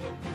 Thank you.